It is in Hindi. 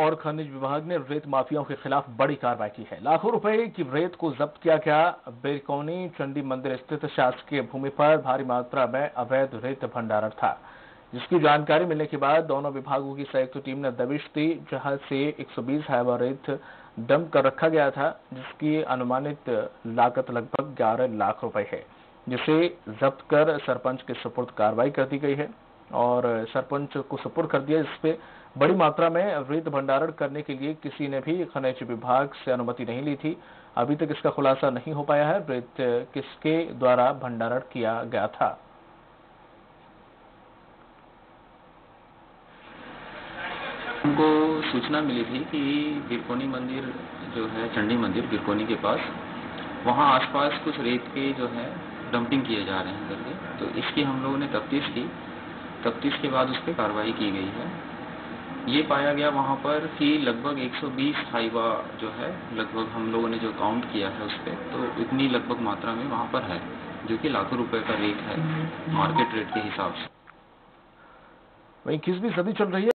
और खनिज विभाग ने रेत माफियाओं के खिलाफ बड़ी कार्रवाई की है। लाखों रुपए की रेत को जब्त किया गया। बेरकौनी, चंडी मंदिर स्थित शासकीय भूमि पर भारी मात्रा में अवैध रेत भंडारण था। जिसकी जानकारी मिलने के बाद दोनों विभागों की संयुक्त टीम ने दबिश दी, जहाँ से 120 हैवा रेत डंप कर रखा गया था, जिसकी अनुमानित लागत लगभग 11 लाख रुपए है, जिसे जब्त कर सरपंच के सुपुर्द कार्रवाई कर दी गई है। और सरपंच को सुपुर्द कर दिया। जिसपे बड़ी मात्रा में रेत भंडारण करने के लिए किसी ने भी खनिज विभाग से अनुमति नहीं ली थी। अभी तक इसका खुलासा नहीं हो पाया है। रेत किसके द्वारा भंडारण किया गया था? हमको सूचना मिली थी कि बिरकोनी मंदिर जो है, चंडी मंदिर बिरकोनी के पास, वहाँ आसपास कुछ रेत के जो है, डंपिंग किए जा रहे हैं करके। तो इसकी हम लोगों ने तफ्तीश की। तफ्तीश के बाद उस पर कार्रवाई की गई है। ये पाया गया वहाँ पर कि लगभग 120 हाइवा जो है लगभग हम लोगों ने जो काउंट किया है उस पर तो इतनी लगभग मात्रा में वहाँ पर है जो कि लाखों रुपए का रेट है मार्केट रेट के हिसाब से। वहीं किस भी सदी चल रही है।